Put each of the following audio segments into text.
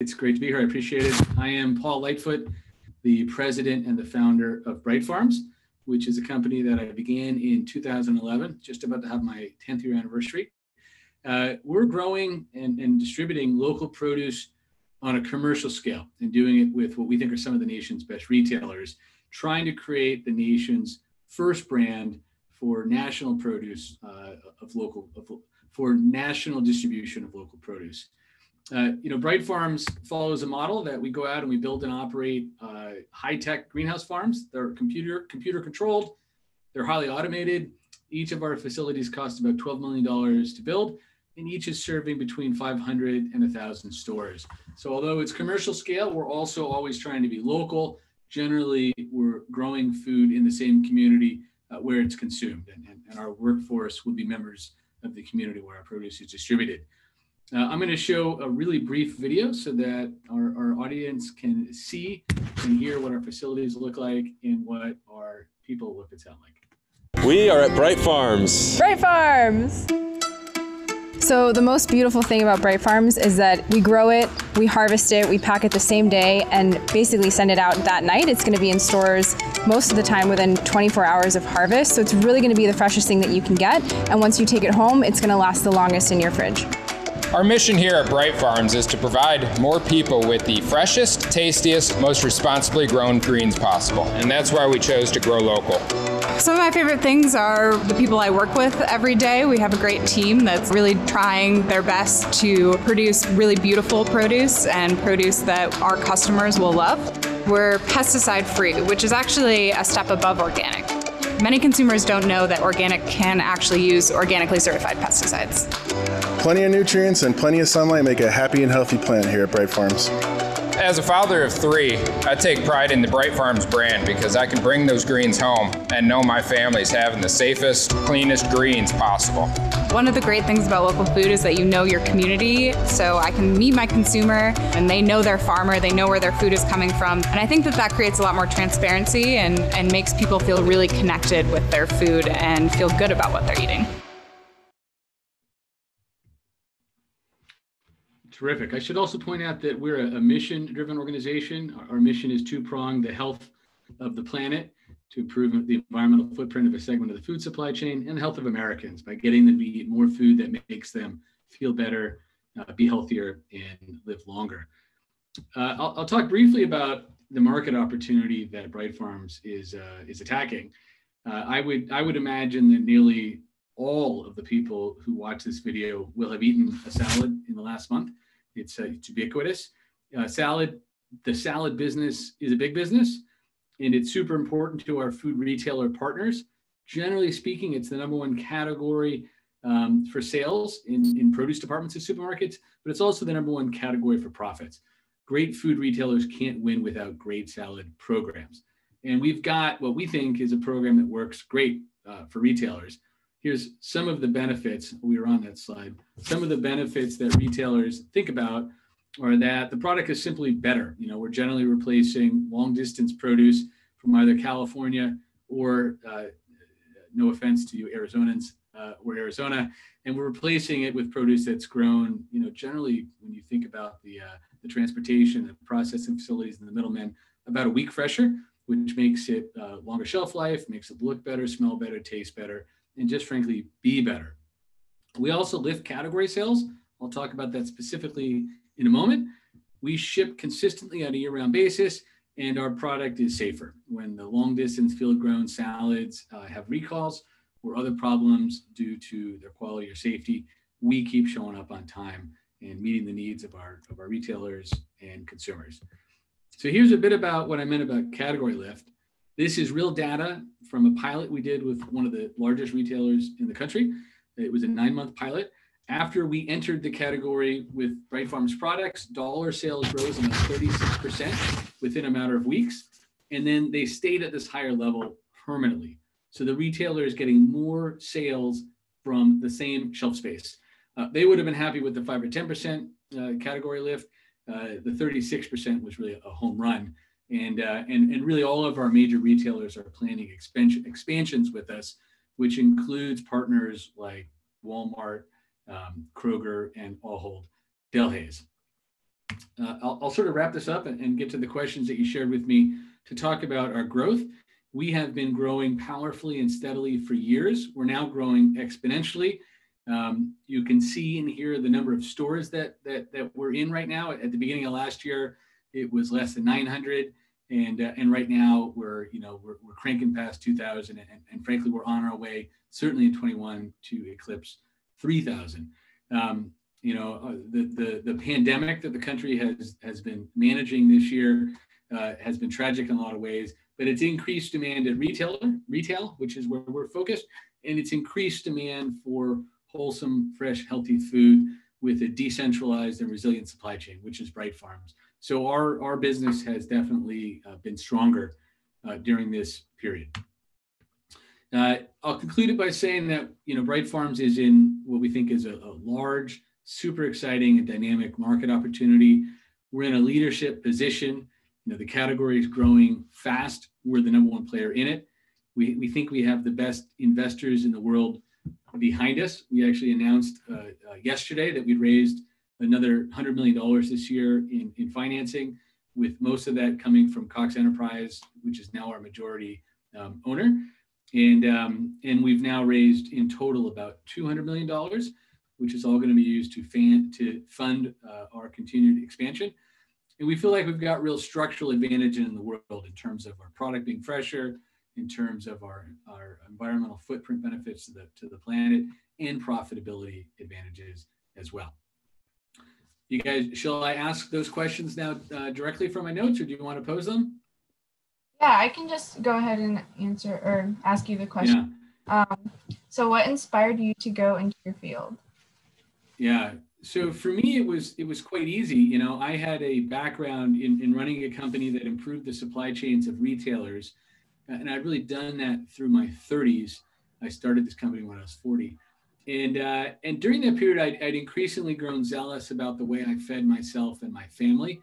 It's great to be here. I appreciate it. I am Paul Lightfoot, the president and the founder of Bright Farms, which is a company that I began in 2011, just about to have my 10th year anniversary. Uh, we're growing and, and distributing local produce on a commercial scale and doing it with what we think are some of the nation's best retailers, trying to create the nation's first brand for national produce uh, of local of, for national distribution of local produce. Uh, you know, Bright Farms follows a model that we go out and we build and operate uh, high-tech greenhouse farms. They're computer computer controlled. They're highly automated. Each of our facilities cost about $12 million to build, and each is serving between 500 and 1,000 stores. So although it's commercial scale, we're also always trying to be local. Generally, we're growing food in the same community uh, where it's consumed, and, and, and our workforce will be members of the community where our produce is distributed. Uh, I'm going to show a really brief video so that our, our audience can see and hear what our facilities look like and what our people look and sound like. We are at Bright Farms. Bright Farms! So the most beautiful thing about Bright Farms is that we grow it, we harvest it, we pack it the same day, and basically send it out that night. It's going to be in stores most of the time within 24 hours of harvest. So it's really going to be the freshest thing that you can get. And once you take it home, it's going to last the longest in your fridge. Our mission here at Bright Farms is to provide more people with the freshest, tastiest, most responsibly grown greens possible. And that's why we chose to grow local. Some of my favorite things are the people I work with every day. We have a great team that's really trying their best to produce really beautiful produce and produce that our customers will love. We're pesticide free, which is actually a step above organic. Many consumers don't know that organic can actually use organically certified pesticides. Plenty of nutrients and plenty of sunlight make a happy and healthy plant here at Bright Farms. As a father of three, I take pride in the Bright Farms brand because I can bring those greens home and know my family's having the safest, cleanest greens possible. One of the great things about local food is that you know your community, so I can meet my consumer and they know their farmer, they know where their food is coming from. And I think that that creates a lot more transparency and, and makes people feel really connected with their food and feel good about what they're eating. Terrific. I should also point out that we're a, mission driven organization. Our, our, mission is two pronged the health of the planet to improve the environmental footprint of a segment of the food supply chain and the health of Americans by getting them to eat more food that makes them feel better, uh, be healthier, and live longer. Uh, I'll, I'll, talk briefly about the market opportunity that Bright Farms is, uh, is attacking. Uh, I, would, I would imagine that nearly all of the people who watch this video will have eaten a salad in the last month. It's, uh, it's ubiquitous. Uh, salad, the salad business is a big business, and it's super important to our food retailer partners. Generally speaking, it's the number one category um, for sales in, in produce departments of supermarkets, but it's also the number one category for profits. Great food retailers can't win without great salad programs. And we've got what we think is a program that works great uh, for retailers here's some of the benefits. We were on that slide. Some of the benefits that retailers think about are that the product is simply better. You know, we're generally replacing long distance produce from either California or, uh, no offense to you Arizonans uh, or Arizona, and we're replacing it with produce that's grown. You know, generally when you think about the uh, the transportation, the processing facilities, and the middlemen, about a week fresher, which makes it uh, longer shelf life, makes it look better, smell better, taste better and just frankly be better. We also lift category sales. I'll talk about that specifically in a moment. We ship consistently on a year round basis, and our product is safer. When the long distance field grown salads uh, have recalls or other problems due to their quality or safety, we keep showing up on time and meeting the needs of our, of our retailers and consumers. So here's a bit about what I meant about category lift. This is real data from a pilot we did with one of the largest retailers in the country. It was a nine month pilot. After we entered the category with Bright Farms products, dollar sales rose almost 36% within a matter of weeks. And then they stayed at this higher level permanently. So the retailer is getting more sales from the same shelf space. Uh, they would have been happy with the 5 or 10% uh, category lift. Uh, the 36% was really a home run. And, uh, and, and really all of our major retailers are planning expansion, expansions with us, which includes partners like Walmart, um, Kroger, and Ahold Delhaize. uh, I'll, I'll, sort of wrap this up and, and get to the questions that you shared with me to talk about our growth. We have been growing powerfully and steadily for years. We're now growing exponentially. Um, you can see and hear the number of stores that, that, that we're in right now. At the beginning of last year, it was less than 900. And, uh, and right now we're, you know, we're, we're cranking past 2000 and, and frankly, we're on our way, certainly in 21 to eclipse 3000. Um, you know, uh, the, the, the pandemic that the country has, has been managing this year uh, has been tragic in a lot of ways, but it's increased demand at retailer, retail, which is where we're focused. And it's increased demand for wholesome, fresh, healthy food with a decentralized and resilient supply chain, which is Bright Farms. So our, our business has definitely uh, been stronger uh, during this period. Uh, I'll conclude it by saying that you know Bright Farms is in what we think is a, a large, super exciting and dynamic market opportunity. We're in a leadership position. You know the category is growing fast. We're the number one player in it. We, we think we have the best investors in the world behind us. We actually announced uh, uh, yesterday that we'd raised another $100 million this year in, in financing, with most of that coming from Cox Enterprise, which is now our majority um, owner. And, um, and we've now raised in total about $200 million, which is all going to be used to, fan, to fund uh, our continued expansion. And we feel like we've got real structural advantage in the world in terms of our product being fresher, in terms of our, our environmental footprint benefits to the, to the planet and profitability advantages as well. You guys, shall I ask those questions now uh, directly from my notes or do you want to pose them? Yeah, I can just go ahead and answer or ask you the question. Yeah. Um, so what inspired you to go into your field? Yeah, so for me it was it was quite easy you know i had a background in, in running a company that improved the supply chains of retailers and I'd really done that through my 30s. I started this company when I was 40, and uh, and during that period, I'd, I'd, increasingly grown zealous about the way I fed myself and my family.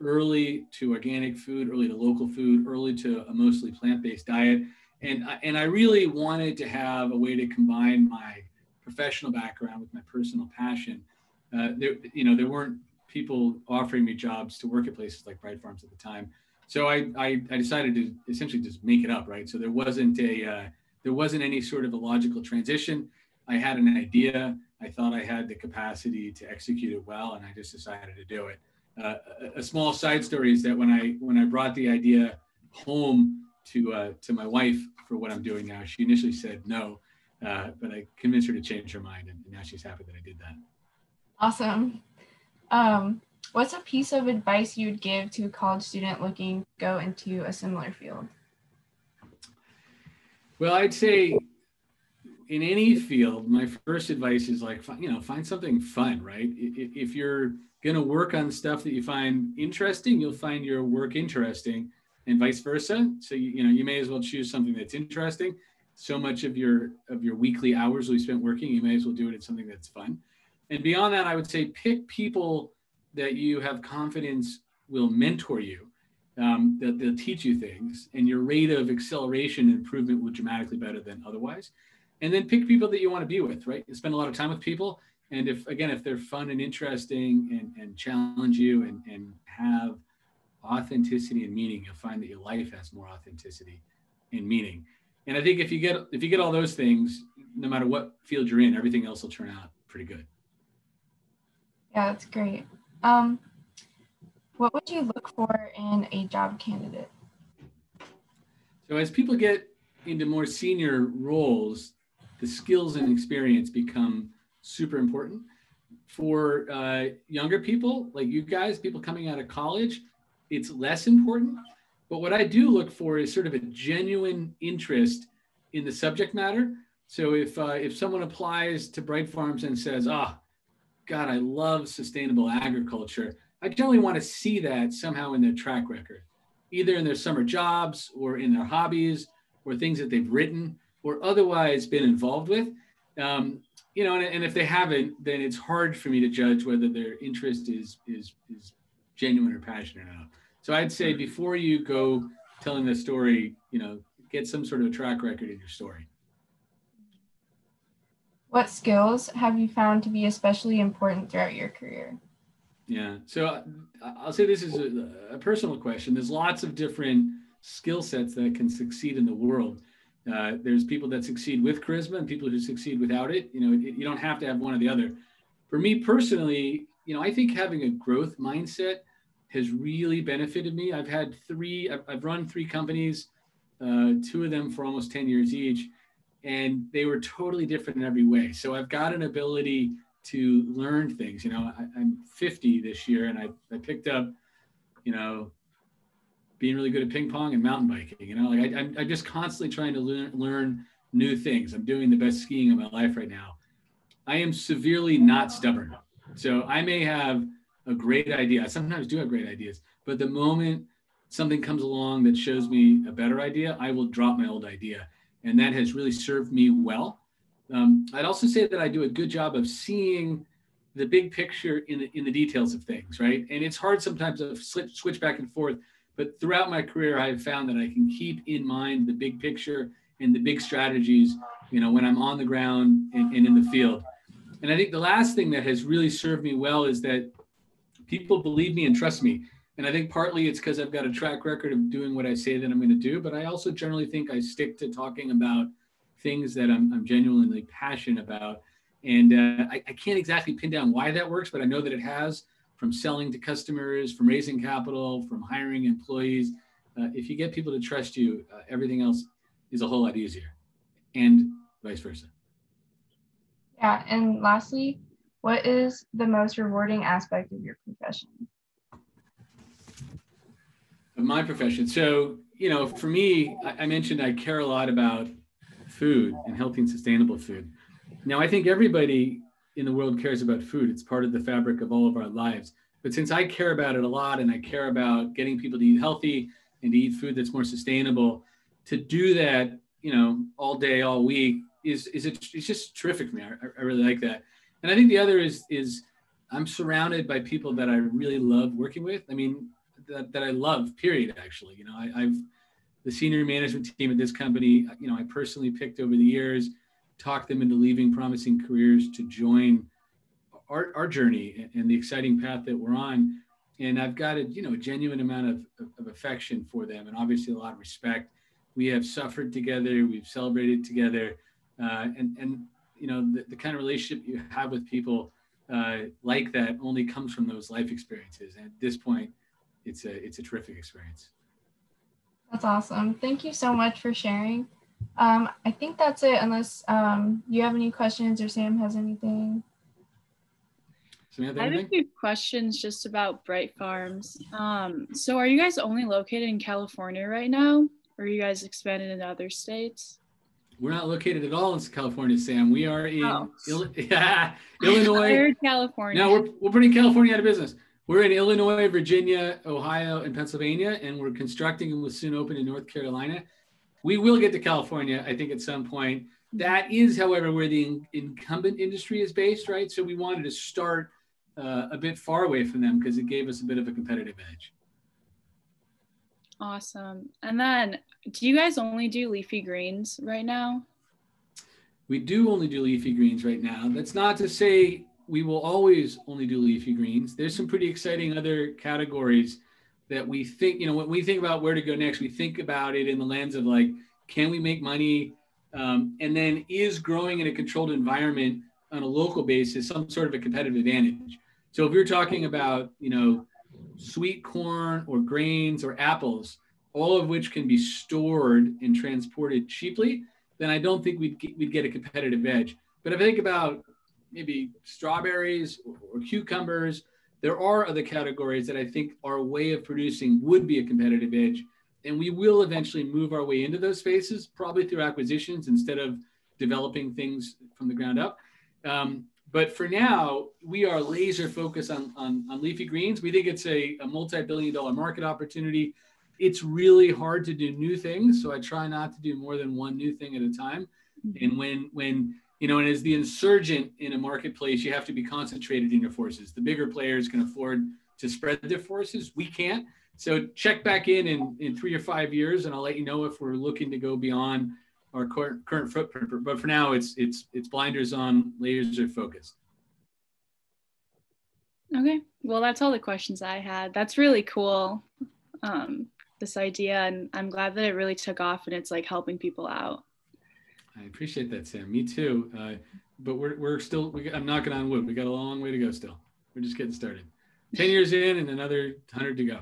Early to organic food, early to local food, early to a mostly plant-based diet, and I, and I really wanted to have a way to combine my professional background with my personal passion. Uh, there, you know, there weren't people offering me jobs to work at places like Bright Farms at the time so I, I, I decided to essentially just make it up, right? So there wasn't a uh, there wasn't any sort of a logical transition. I had an idea. I thought I had the capacity to execute it well, and I just decided to do it. Uh, a, small side story is that when I when I brought the idea home to uh, to my wife for what I'm doing now, she initially said no, uh, but I convinced her to change her mind, and, and now she's happy that I did that. Awesome. Um, What's a piece of advice you would give to a college student looking to go into a similar field? Well, I'd say in any field, my first advice is like, you know, find something fun, right? If you're going to work on stuff that you find interesting, you'll find your work interesting and vice versa. So, you, know, you may as well choose something that's interesting. So much of your, of your weekly hours be spent working. You may as well do it at something that's fun. And beyond that, I would say pick people that you have confidence will mentor you, um, that they'll teach you things, and your rate of acceleration and improvement will dramatically better than otherwise. And then pick people that you want to be with, right? You spend a lot of time with people. And if, again, if they're fun and interesting and, and challenge you and, and have authenticity and meaning, you'll find that your life has more authenticity and meaning. And I think if you get if you get all those things, no matter what field you're in, everything else will turn out pretty good. Yeah, that's great. Um, what would you look for in a job candidate? So as people get into more senior roles, the skills and experience become super important. For uh, younger people like you guys, people coming out of college, it's less important. But what I do look for is sort of a genuine interest in the subject matter. So if uh, if someone applies to Bright Farms and says, "Ah, God, I love sustainable agriculture. I generally want to see that somehow in their track record, either in their summer jobs or in their hobbies or things that they've written or otherwise been involved with. Um, you know, and, and, if they haven't, then it's hard for me to judge whether their interest is is is genuine or passionate enough. So I'd say before you go telling the story, you know, get some sort of a track record in your story. What skills have you found to be especially important throughout your career? Yeah. So uh, I'll say this is a, a personal question. There's lots of different skill sets that can succeed in the world. Uh, there's people that succeed with charisma and people who succeed without it. You know, it, you don't have to have one or the other. For me personally, you know, I think having a growth mindset has really benefited me. I've had three, I've, I've run three companies, uh, two of them for almost 10 years each, and they were totally different in every way. So I've got an ability to learn things. You know, I, am 50 this year and I, I picked up, you know, being really good at ping pong and mountain biking. You know, like I, I'm, I'm just constantly trying to learn, learn new things. I'm doing the best skiing of my life right now. I am severely not stubborn. So I may have a great idea. I sometimes do have great ideas, but the moment something comes along that shows me a better idea, I will drop my old idea. And that has really served me well. Um, I'd also say that I do a good job of seeing the big picture in the, in the details of things, right? And it's hard sometimes to switch back and forth, but throughout my career, I've found that I can keep in mind the big picture and the big strategies, you know, when I'm on the ground and, and in the field. And I think the last thing that has really served me well is that people believe me and trust me. And I think partly it's because I've got a track record of doing what I say that I'm going to do, but I also generally think I stick to talking about things that I'm, I'm genuinely passionate about. And uh, I, I, can't exactly pin down why that works, but I know that it has from selling to customers, from raising capital, from hiring employees. Uh, if you get people to trust you, uh, everything else is a whole lot easier, and vice versa. Yeah. And lastly, what is the most rewarding aspect of your profession? Of my profession. So, you know, for me, I mentioned I care a lot about food and healthy and sustainable food. Now, I think everybody in the world cares about food. It's part of the fabric of all of our lives. But since I care about it a lot and I care about getting people to eat healthy and to eat food that's more sustainable, to do that, you know, all day, all week is is it, it's just terrific for me. I, I really like that. And I think the other is is I'm surrounded by people that I really love working with. I mean, that, that I love, period, actually. You know, I, I've the senior management team at this company, you know, I personally picked over the years, talked them into leaving promising careers to join our, our journey and the exciting path that we're on. And I've got a, you know, a genuine amount of, of, of affection for them and obviously a lot of respect. We have suffered together, we've celebrated together. Uh, and, and you know the, the kind of relationship you have with people uh, like that only comes from those life experiences and at this point it's a it's a terrific experience that's awesome thank you so much for sharing um, i think that's it unless um, you have any questions or sam has anything Samantha, I have a few questions just about Bright Farms. Um, so, are you guys only located in California right now, or are you guys expanded into other states? We're not located at all in California, Sam. We are in oh. yeah, Illinois. California. No, we're, we're putting California out of business. We're in Illinois, Virginia, Ohio, and Pennsylvania, and we're constructing and will soon open in North Carolina. We will get to California, I think, at some point. That is, however, where the in, incumbent industry is based, right? So we wanted to start uh, a bit far away from them because it gave us a bit of a competitive edge. Awesome. And then, do you guys only do leafy greens right now? We do only do leafy greens right now. That's not to say we will always only do leafy greens. There's some pretty exciting other categories that we think, you know, when we think about where to go next, we think about it in the lens of like, can we make money? Um, and then is growing in a controlled environment on a local basis some sort of a competitive advantage? So if you're talking about, you know, sweet corn or grains or apples, all of which can be stored and transported cheaply, then I don't think we'd get, we'd get a competitive edge. But if I think about maybe strawberries or, or cucumbers, there are other categories that I think our way of producing would be a competitive edge. And we will eventually move our way into those spaces, probably through acquisitions instead of developing things from the ground up. Um, but for now, we are laser focused on, on, on leafy greens. We think it's a, a multi billion dollar market opportunity. It's really hard to do new things. So I try not to do more than one new thing at a time. And when, when, you know, and as the insurgent in a marketplace, you have to be concentrated in your forces. The bigger players can afford to spread their forces. We can't. So check back in, in in three or five years, and I'll let you know if we're looking to go beyond our current current footprint. But for now, it's it's it's blinders on, lasers are focused. Okay. Well, that's all the questions I had. That's really cool. Um, this idea, and I'm glad that it really took off and it's like helping people out. I appreciate that, Sam. Me too. Uh, but we're, we're still, we, I'm knocking on wood. We got a long way to go still. We're just getting started. 10 years in and another 100 to go.